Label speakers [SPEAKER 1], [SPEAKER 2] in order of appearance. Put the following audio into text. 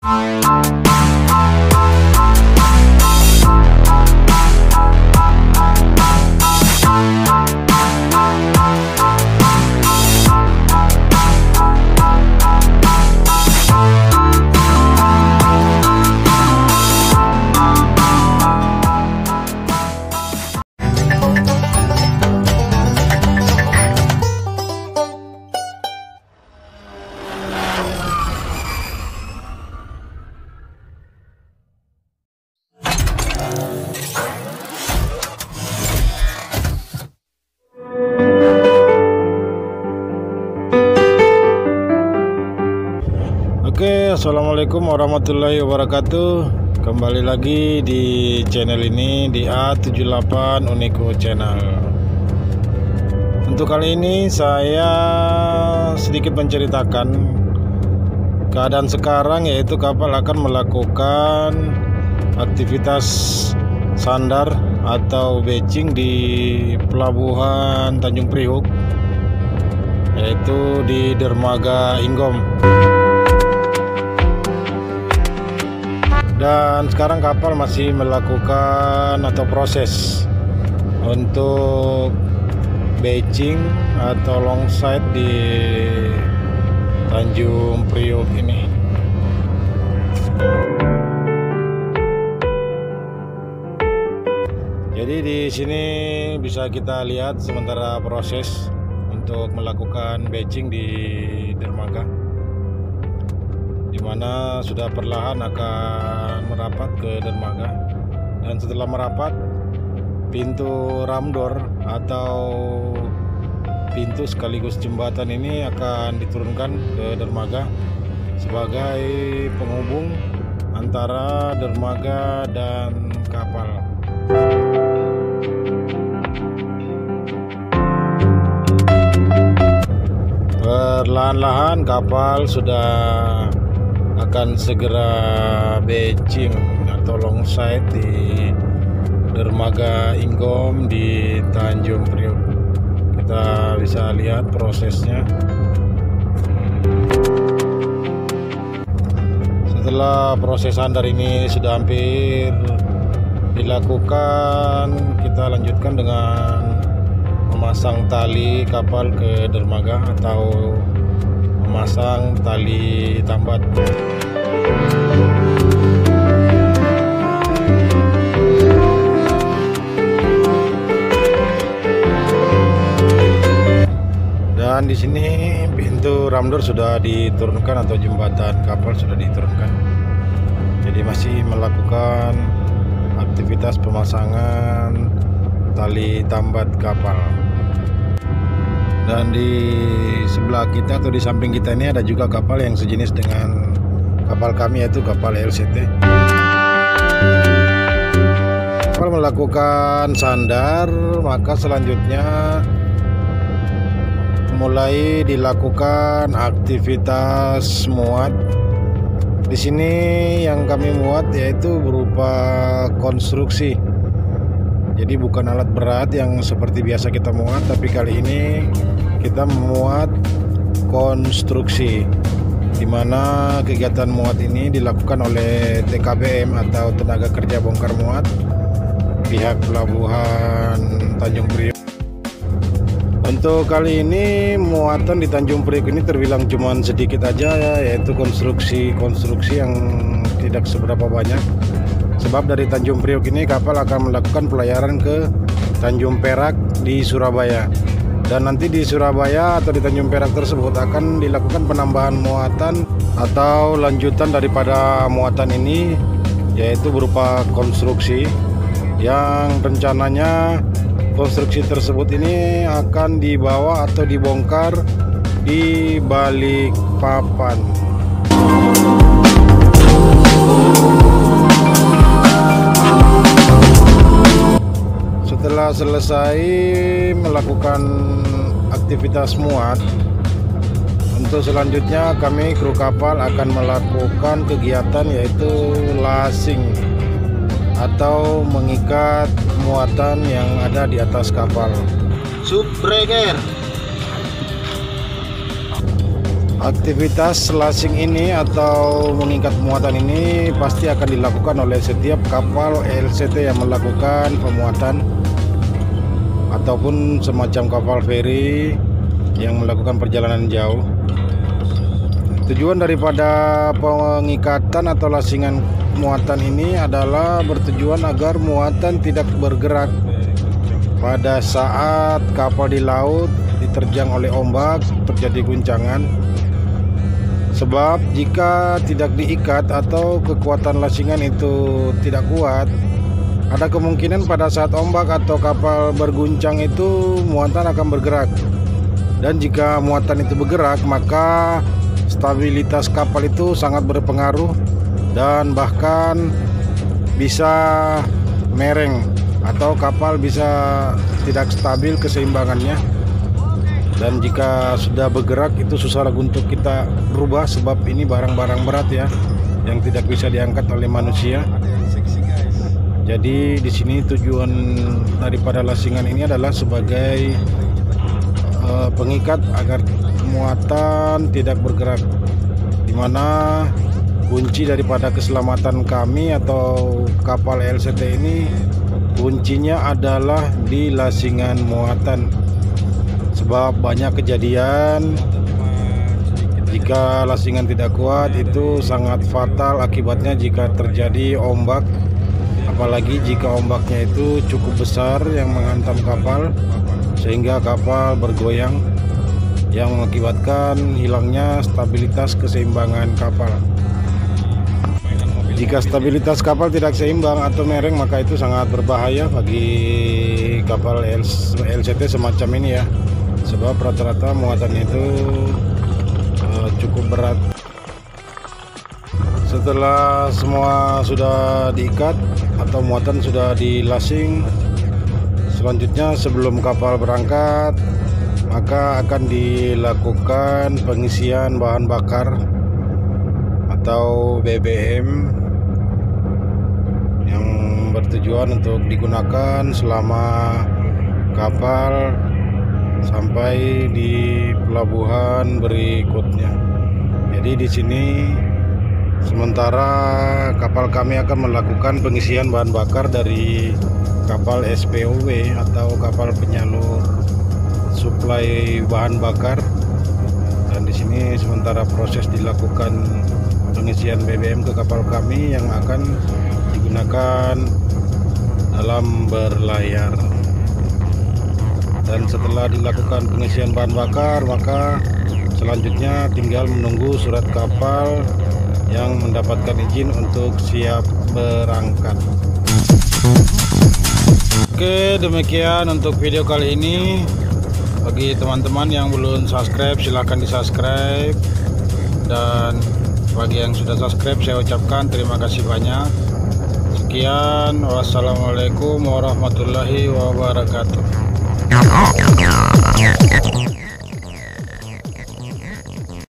[SPEAKER 1] Oke, assalamualaikum warahmatullahi wabarakatuh. Kembali lagi di channel ini di A78 Uniko Channel. Untuk kali ini saya sedikit menceritakan keadaan sekarang yaitu kapal akan melakukan aktivitas sandar atau batching di pelabuhan Tanjung Priuk yaitu di dermaga Inggom. Dan sekarang kapal masih melakukan atau proses untuk batching atau longside di Tanjung Priok ini. Jadi di sini bisa kita lihat sementara proses untuk melakukan batching di dermaga di mana sudah perlahan akan merapat ke dermaga dan setelah merapat pintu ramdor atau pintu sekaligus jembatan ini akan diturunkan ke dermaga sebagai penghubung antara dermaga dan kapal. Perlahan-lahan kapal sudah akan segera batching atau longside di dermaga Inggom di Tanjung Priok. Kita bisa lihat prosesnya. Setelah proses sandar ini sudah hampir dilakukan, kita lanjutkan dengan memasang tali kapal ke dermaga atau memasang tali tambat. Dan di sini pintu ramdor sudah diturunkan atau jembatan kapal sudah diturunkan. Jadi masih melakukan aktivitas pemasangan tali tambat kapal. Dan di sebelah kita atau di samping kita ini ada juga kapal yang sejenis dengan kapal kami yaitu kapal LCT. Kapal melakukan sandar, maka selanjutnya mulai dilakukan aktivitas muat. Di sini yang kami muat yaitu berupa konstruksi. Jadi bukan alat berat yang seperti biasa kita muat, tapi kali ini kita memuat konstruksi di mana kegiatan muat ini dilakukan oleh TKBM atau tenaga kerja bongkar muat pihak pelabuhan Tanjung Priok. Untuk kali ini muatan di Tanjung Priok ini terbilang cuma sedikit aja ya, yaitu konstruksi-konstruksi yang tidak seberapa banyak. Sebab dari Tanjung Priok ini kapal akan melakukan pelayaran ke Tanjung Perak di Surabaya. Dan nanti di Surabaya atau di Tanjung Perak tersebut akan dilakukan penambahan muatan atau lanjutan daripada muatan ini yaitu berupa konstruksi yang rencananya konstruksi tersebut ini akan dibawa atau dibongkar di balik papan. Selesai melakukan aktivitas muat, untuk selanjutnya kami kru kapal akan melakukan kegiatan yaitu lasing atau mengikat muatan yang ada di atas kapal.
[SPEAKER 2] Subbreaker
[SPEAKER 1] Aktivitas lasing ini atau mengikat muatan ini pasti akan dilakukan oleh setiap kapal LCT yang melakukan pemuatan ataupun semacam kapal feri yang melakukan perjalanan jauh. Tujuan daripada pengikatan atau lasingan muatan ini adalah bertujuan agar muatan tidak bergerak pada saat kapal di laut diterjang oleh ombak terjadi guncangan Sebab jika tidak diikat atau kekuatan lasingan itu tidak kuat, ada kemungkinan pada saat ombak atau kapal berguncang itu muatan akan bergerak. Dan jika muatan itu bergerak, maka stabilitas kapal itu sangat berpengaruh dan bahkan bisa mereng atau kapal bisa tidak stabil keseimbangannya dan jika sudah bergerak itu susah untuk kita berubah sebab ini barang-barang berat ya yang tidak bisa diangkat oleh manusia. Jadi di sini tujuan daripada lasingan ini adalah sebagai uh, pengikat agar muatan tidak bergerak. Di mana kunci daripada keselamatan kami atau kapal LCT ini kuncinya adalah di lasingan muatan sebab banyak kejadian jika lasingan tidak kuat itu sangat fatal akibatnya jika terjadi ombak apalagi jika ombaknya itu cukup besar yang menghantam kapal sehingga kapal bergoyang yang mengakibatkan hilangnya stabilitas keseimbangan kapal. Jika stabilitas kapal tidak seimbang atau mereng maka itu sangat berbahaya bagi kapal LCT semacam ini ya. Sebab rata-rata muatannya itu uh, cukup berat. Setelah semua sudah diikat atau muatan sudah dilasing selanjutnya sebelum kapal berangkat maka akan dilakukan pengisian bahan bakar atau BBM yang bertujuan untuk digunakan selama kapal sampai di pelabuhan berikutnya. Jadi di sini sementara kapal kami akan melakukan pengisian bahan bakar dari kapal SPOW atau kapal penyalur suplai bahan bakar. Dan di sini sementara proses dilakukan pengisian BBM ke kapal kami yang akan digunakan dalam berlayar. Dan setelah dilakukan pengisian bahan bakar maka selanjutnya tinggal menunggu surat kapal yang mendapatkan izin untuk siap berangkat. Oke demikian untuk video kali ini. Bagi teman-teman yang belum subscribe silahkan di subscribe dan bagi yang sudah subscribe saya ucapkan terima kasih banyak. Sekian wassalamualaikum warahmatullahi wabarakatuh.